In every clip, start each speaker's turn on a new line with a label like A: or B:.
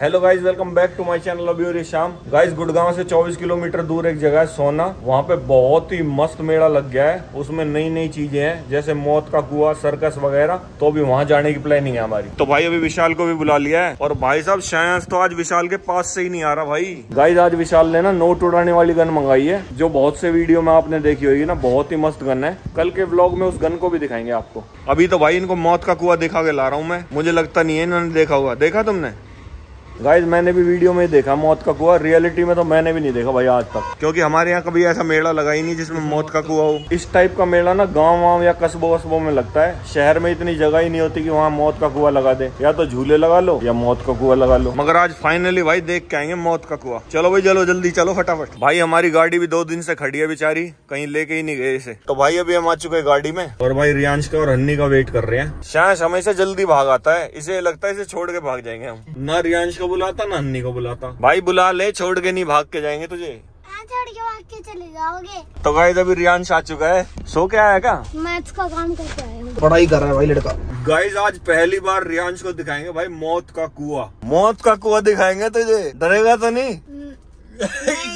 A: Hello guys welcome back to my channel अभी और ये शाम। गाइज़ गुड़गांव से 24 किलोमीटर दूर एक जगह है सोना। वहाँ पे बहुत ही मस्त मेला लग गया है। उसमें नई नई चीज़ें हैं जैसे मौत का कुआ सर्कस वगैरह। तो अभी वहाँ जाने की प्लानिंग है हमारी। तो भाई अभी विशाल को भी बुला लिया है। और भाई साहब शायद तो आज विशाल के पास से ही नहीं आ रहा भाई। गाइज़ आज विशाल ने ना नोट उड़ाने वाली गन मंगाई है जो बहुत से वीडियो में आपने देखी होगी ना। बहुत ही मस्त गन है। कल के ब्लॉग में उस गन को भी दिखाएँगे आपको। अभी तो भाई इनको मौत का कुआ दिखा के ला रहा हूँ मैं। मुझे लगता नहीं है इन्होंने देखा होगा। देखा तुमने? गाइज़ मैंने भी वीडियो में देखा मौत का कुआ। रियलिटी में तो मैंने भी नहीं देखा भाई आज तक। क्योंकि हमारे यहाँ कभी ऐसा मेला लगा ही नहीं जिसमें मौत का कुआ हो। इस टाइप का मेला ना गाँव वाँव या कस्बों वस्बों में लगता है। शहर में इतनी जगह ही नहीं होती कि वहाँ मौत का कुआ लगा दे। या तो झूले लगा लो या मौत का कुआ लगा लो। मगर आज फाइनली भाई देख के आएँगे मौत का कुआ। चलो भाई चलो जल्दी चलो फटाफट। भाई हमारी गाड़ी भी दो दिन से खड़ी है बेचारी। कहीं लेके ही नहीं गए इसे। तो भाई अभी हम आ चुके हैं गाड़ी में। और भाई रियांश का और हन्नी का वेट कर रहे हैं। शायद हमेशा जल्दी भाग आता है। इसे लगता है इसे छोड़ के भाग जाएँगे हम। ना रियांश को बुलाता ना अन्नी को बुलाता। भाई बुला ले छोड़ के नहीं भाग के जाएँगे तुझे।
B: हाँ छोड़ के भाग के चले जाओगे।
A: तो गाइस अभी रियांश आ चुका है। सो क्या आया क्या?
B: मैथ्स का काम करके आया हूँ।
C: पढ़ाई कर रहा है भाई लड़का।
A: गाइज़ आज पहली बार रियांश को दिखाएँगे भाई मौत का कुआ। मौत का कुआ दिखाएँगे तुझे। डरेगा तो नहीं?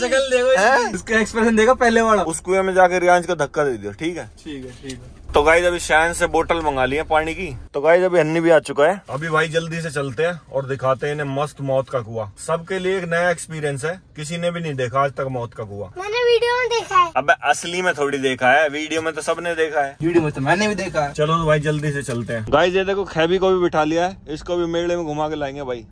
C: शक्ल देखो इसका। एक्सप्रेशन देखा पहले वाला।
A: उस कुएँ में जाके रियांश को धक्का दे दिया ठीक है?
C: ठीक है ठीक है।
A: तो गाइज़ अभी शायन से बोतल मंगा ली है पानी की। तो गाइज़ अभी हन्नी भी आ चुका है। अभी भाई जल्दी से चलते हैं और दिखाते हैं इन्हें मस्त मौत का कुआ। सबके लिए एक नया एक्सपीरियंस है। किसी ने भी नहीं देखा आज तक मौत का कुआ।
B: मैंने वीडियो में देखा है।
A: अब असली में थोड़ी देखा है। वीडियो में तो सबने देखा है।
C: वीडियो में तो मैंने भी देखा है।
A: चलो तो भाई जल्दी से चलते हैं। गाइस ये देखो खैबी को भी बिठा लिया है। इसको भी मेले में घुमा के लाएँगे भाई।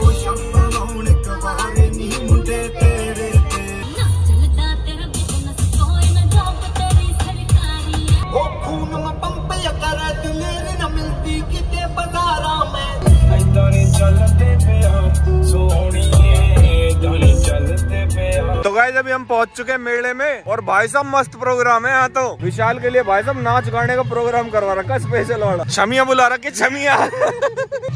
A: तो गाइस अभी हम पहुँच चुके हैं मेले में और भाई साहब मस्त प्रोग्राम है यहाँ तो। विशाल के लिए भाई साहब नाच गाने का प्रोग्राम करवा रखा स्पेशल वाला। छमिया बुला रखे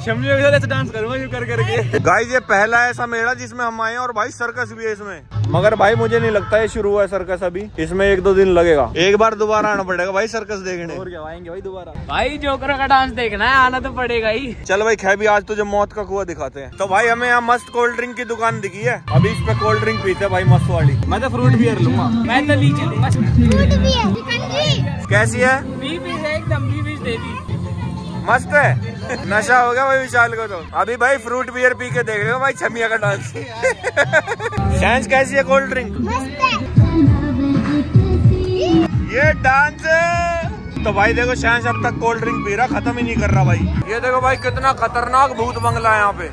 C: के साथ डांस करूँगा यूँ कर करके।
A: गाइस ये पहला ऐसा मेला जिसमें हम आए और भाई सर्कस भी है इसमें। मगर भाई मुझे नहीं लगता है शुरू हुआ है सर्कस अभी। इसमें एक दो दिन लगेगा। एक बार दोबारा आना पड़ेगा भाई सर्कस देखने।
C: और क्या आएँगे भाई दोबारा। भाई जोकर का डांस देखना है आना तो पड़ेगा ही।
A: चल भाई खैबी आज तुझे मौत का कुआ दिखाते हैं। तो भाई हमें यहाँ मस्त कोल्ड ड्रिंक की दुकान दिखी है। अभी इस पे कोल्ड ड्रिंक पीते हैं भाई मस्त वाली
C: मैं तो फ्रूट बियर लूँगा। मैं तो लीची लूँगा।
B: फ्रूट भी
A: कैसी है?
C: बी एकदम बी पीस दे दी
A: मस्त है। नशा हो गया भाई विशाल को तो। अभी भाई फ्रूट बियर पी के देख रहे हो भाई छमिया का डांस डांस कैसी है कोल्ड ड्रिंक ये डांस तो भाई देखो शायद अब तक कोल्ड ड्रिंक पी रहा खत्म ही नहीं कर रहा भाई। ये देखो भाई कितना खतरनाक भूत बंगला है यहाँ पे।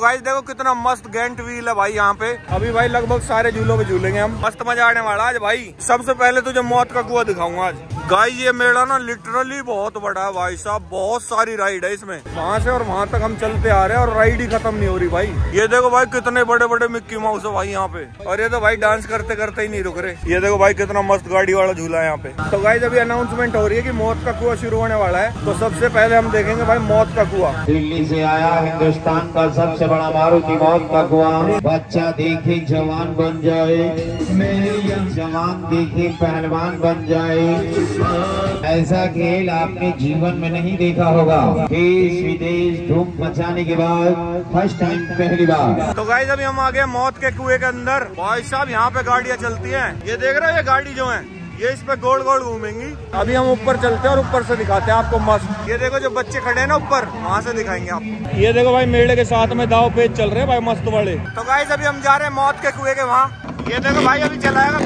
A: गाइस देखो कितना मस्त गेंट व्हील है भाई यहाँ पे। अभी भाई लगभग सारे झूलों पे झूलेंगे हम। मस्त मज़ा आने वाला आज भाई। सबसे पहले तुझे मौत का कुआ दिखाऊँगा आज। गाइस ये मेला ना लिटरली बहुत बड़ा है भाई साहब। बहुत सारी राइड है इसमें। वहाँ से और वहाँ तक हम चलते आ रहे हैं और राइड ही खत्म नहीं हो रही भाई। ये देखो भाई कितने बड़े बड़े मिक्की माउस है भाई यहाँ पे। और ये तो भाई डांस करते करते ही नहीं रुक रहे। ये देखो भाई कितना मस्त गाड़ी वाला झूला है यहाँ पे। तो गाइस अभी अनाउंसमेंट हो रही है की मौत का कुआ शुरू होने वाला है। तो सबसे पहले हम देखेंगे भाई मौत का कुआ।
D: दिल्ली से आया हिंदुस्तान का सबसे बड़ा मारुति मौत का बच्चा देखे जवान बन जाए। जवान देखे पहलवान बन जाए। ऐसा खेल आपने जीवन में नहीं देखा होगा। देश विदेश धूम मचाने के बाद फ़र्स्ट टाइम पहली बार।
A: तो गाइस अभी हम आ गए मौत के कुएँ के अंदर। भाई साहब, यहाँ पे गाड़ियाँ चलती हैं। ये देख रहे हो, ये गाड़ी जो है। ये इस पे गोल गोल घूमेंगी। अभी हम ऊपर चलते हैं और ऊपर से दिखाते हैं आपको मस्त। ये देखो जो बच्चे खड़े हैं ना ऊपर वहाँ से दिखाएँगे आप। ये देखो भाई मेले के साथ में दाव पेज चल रहे हैं भाई मस्त वाले। तो भाई अभी हम जा रहे हैं मौत के कुएँ के वहाँ। ये देखो भाई अभी चलाएगा।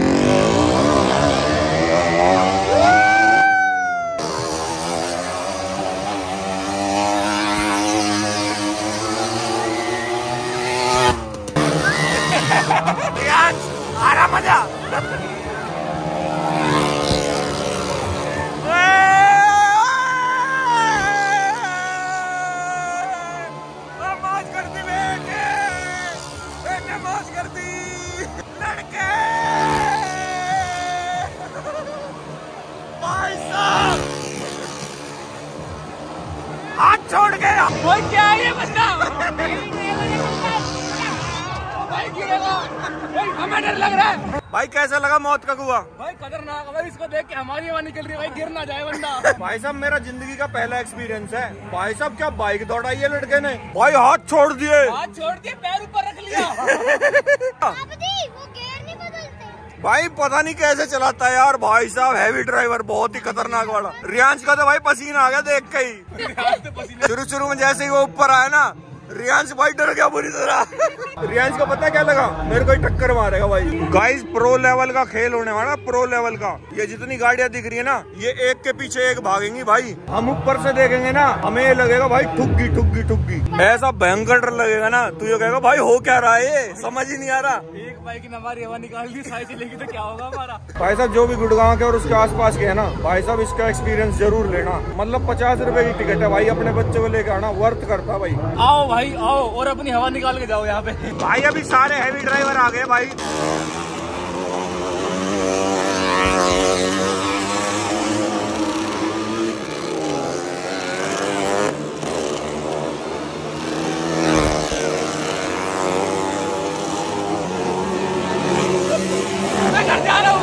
C: डर लग रहा है।
A: भाई कैसा लगा मौत का कुआ?
C: भाई खतरनाक है भाई इसको देख के हमारी हवा निकल रही है। भाई गिर ना जाए बंदा।
A: भाई साहब मेरा ज़िंदगी का पहला एक्सपीरियंस है। भाई साहब क्या बाइक दौड़ाई है लड़के ने? भाई हाथ छोड़ दिए।
C: हाथ छोड़ के पैर ऊपर रख लिया।
B: आप दी वो गेयर नहीं बदलते।
A: भाई पता नहीं कैसे चलाता है यार। भाई साहब हैवी ड्राइवर बहुत ही खतरनाक वाला। रियांश का तो भाई पसीना आ गया देख के ही। शुरू शुरू में जैसे ही वो ऊपर आया ना रियांश भाई डर गया बुरी तरह। रियांश को पता क्या लगा? मेरे को ही टक्कर मारेगा भाई। गाइस प्रो लेवल का खेल होने वाला प्रो लेवल का। ये जितनी गाड़ियाँ दिख रही है ना ये एक के पीछे एक भागेंगी भाई। हम ऊपर से देखेंगे ना हमें ये लगेगा भाई ठुग्गी ठुग्गी ठुग्गी। ऐसा भयंकर डर लगेगा ना तू ये कहेगा भाई हो क्या रहा है समझ ही नहीं आ रहा।
C: एक की हमारी हवा निकाल दी साइड लेगी तो क्या होगा हमारा?
A: भाई साहब जो भी गुड़गांव के और उसके आसपास के है ना भाई साहब इसका एक्सपीरियंस ज़रूर लेना। मतलब पचास रुपए की टिकट है भाई अपने बच्चे को लेकर आना वर्थ करता भाई।
C: आओ भाई आओ और अपनी हवा निकाल के जाओ यहाँ पे।
A: भाई अभी सारे हैवी ड्राइवर आ गए भाई
C: मैं घर जा रहा हूँ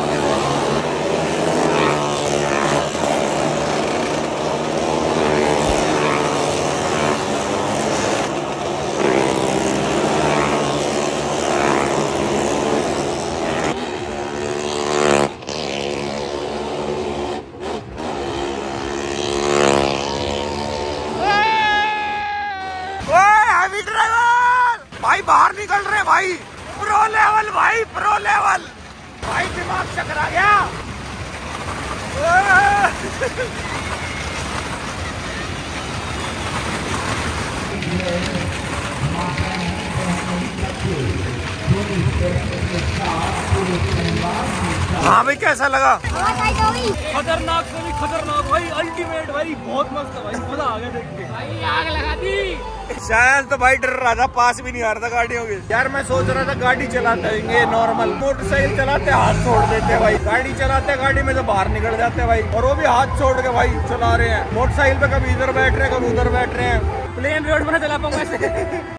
A: हैवी ड्राइवर भाई बाहर निकल रहे भाई प्रो लेवल भाई प्रो लेवल भाई दिमाग चकरा गया ओए! हाँ भाई कैसा लगा?
C: खतरनाक से भी खतरनाक भाई अल्टीमेट भाई बहुत मस्त है भाई मज़ा आ गया देख के। भाई आग लगा दी।
A: शायद तो भाई डर रहा था पास भी नहीं आ रहा था गाड़ियों के। यार मैं सोच रहा था गाड़ी चलाते होंगे नॉर्मल मोटरसाइकिल चलाते हाथ छोड़ देते भाई। गाड़ी चलाते गाड़ी में तो बाहर निकल जाते भाई। और वो भी हाथ छोड़ के भाई चला रहे हैं। मोटरसाइकिल पे कभी इधर बैठ रहे हैं कभी उधर बैठ रहे हैं।
C: प्लेन रोड पर ना चला पाऊँगा। ऐसे